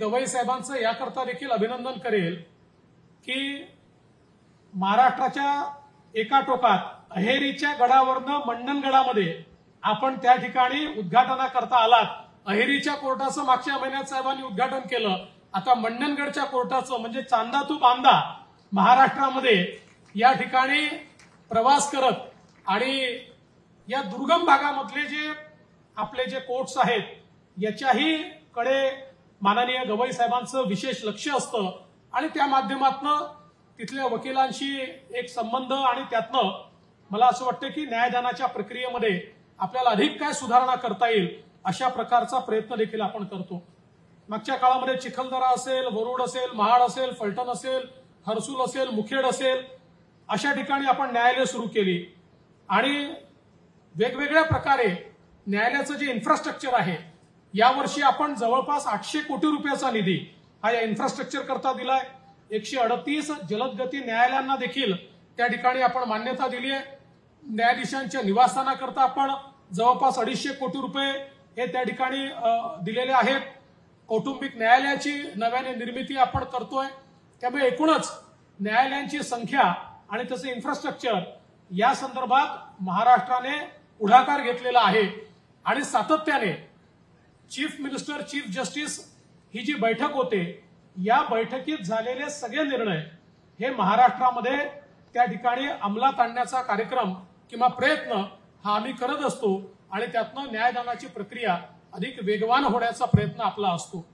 गवई साहेबांचं याकरता देखील अभिनंदन करेल की महाराष्ट्राच्या एका टोकात अहेरीच्या गडावरनं मंडणगडामध्ये आपण त्या ठिकाणी उद्घाटनाकरता आलात. अहेरीच्या कोर्टाचं मागच्या महिन्यात साहेबांनी उद्घाटन केलं. आता मंडणगडच्या कोर्टाचं म्हणजे चांदा तू बांदा महाराष्ट्रामध्ये या ठिकाणी प्रवास करत आणि या दुर्गम भागामधले जे आपले जे कोर्ट्स आहेत याच्याही कडे माननीय गवई साहेबांचं विशेष लक्ष असतं आणि त्या माध्यमातनं तिथल्या वकिलांशी एक संबंध आणि त्यातनं मला असं वाटतं की न्यायदानाच्या प्रक्रियेमध्ये आपल्याला अधिक काय सुधारणा करता येईल अशा प्रकारचा प्रयत्न देखील आपण करतो. मागच्या काळामध्ये चिखलदरा असेल वरुड असेल महाड असेल फलटण असेल हर्सूल असेल मुखेड असेल अशा ठिकाणी आपण न्यायालय सुरू केली. आणि वेगवेगळ्या प्रकारे न्यायालयाचं जे इन्फ्रास्ट्रक्चर आहे यावर्षी आपण जवळपास आठशे कोटी रुपयाचा निधी हा या इन्फ्रास्ट्रक्चर करता दिलाय. एकशे अडतीस जलदगती न्यायालयांना देखील त्या ठिकाणी आपण मान्यता दिली आहे. न्यायाधीशांच्या निवासस्थानाकरता आपण जवळपास अडीचशे कोटी रुपये हे त्या ठिकाणी दिलेले आहेत. कौटुंबिक न्यायालयाची नव्याने निर्मिती आपण करतोय. त्यामुळे एकूणच न्यायालयांची संख्या आणि त्याचं इन्फ्रास्ट्रक्चर या संदर्भात महाराष्ट्राने पुढाकार घेतलेला आहे. आणि सातत्याने चीफ मिनिस्टर चीफ जस्टिस ही जी बैठक होते या बैठकीत झालेले सगळे निर्णय हे महाराष्ट्रामध्ये त्या ठिकाणी अंमलात आणण्याचा कार्यक्रम किंवा प्रयत्न हा आम्ही करत असतो आणि त्यातनं न्यायदानाची प्रक्रिया अधिक वेगवान होण्याचा प्रयत्न आपला असतो.